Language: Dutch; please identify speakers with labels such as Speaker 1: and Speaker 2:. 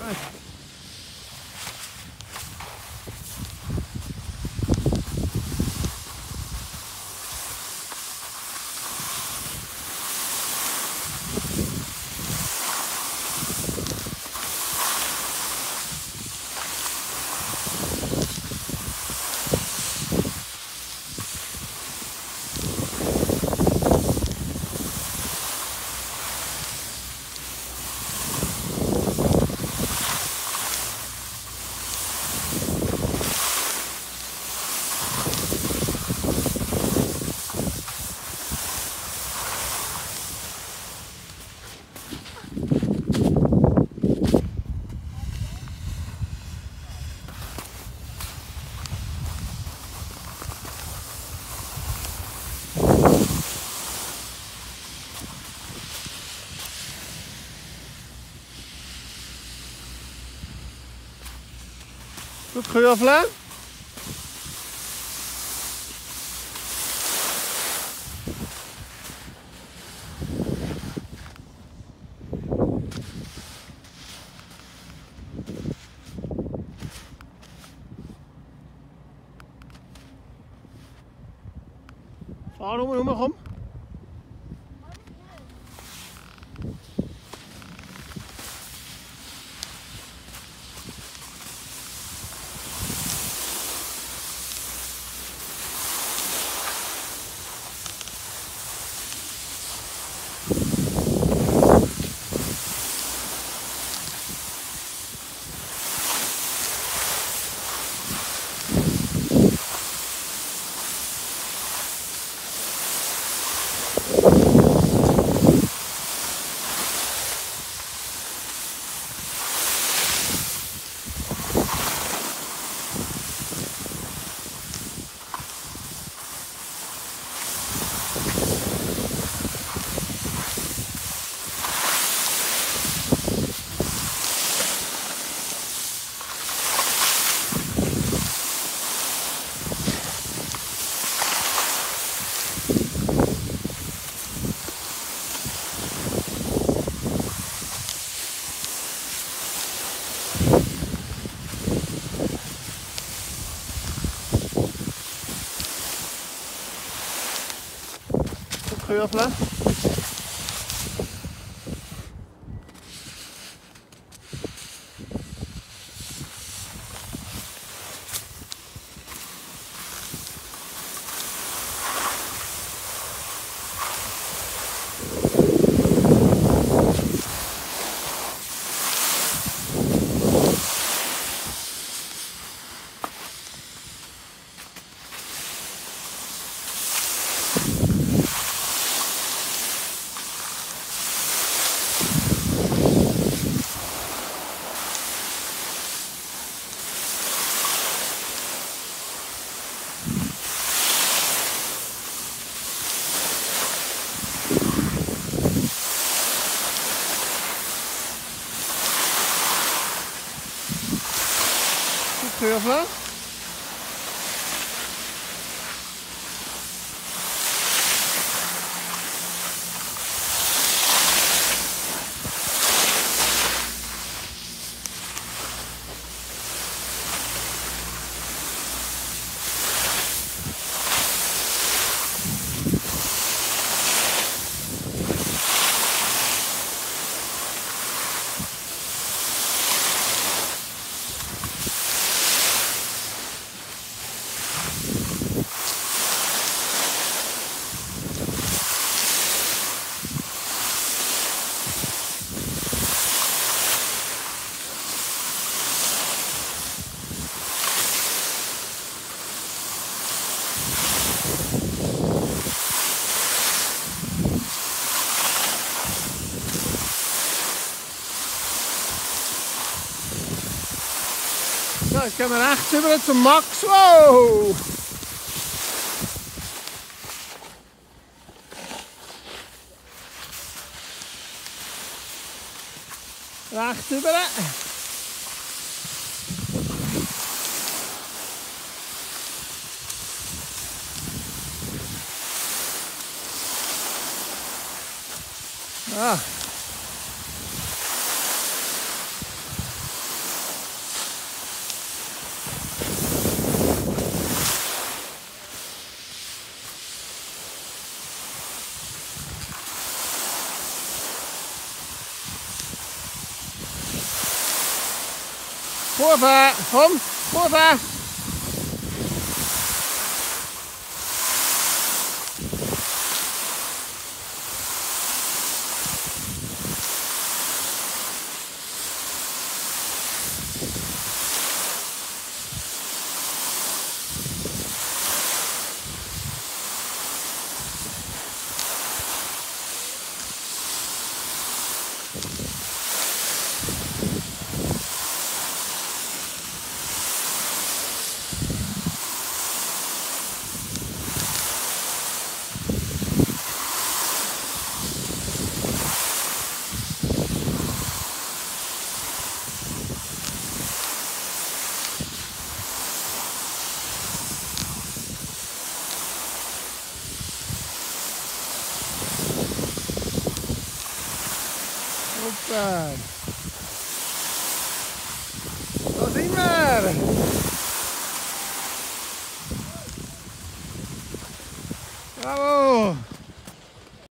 Speaker 1: Right. Kurven. Fahr nochmal rum, komm. tror jeg. beleza? Nou, ik heb er echt super het max. Wow! Recht. Ah. 我发，我我发。Opa! Sozinho, mano! Bravo!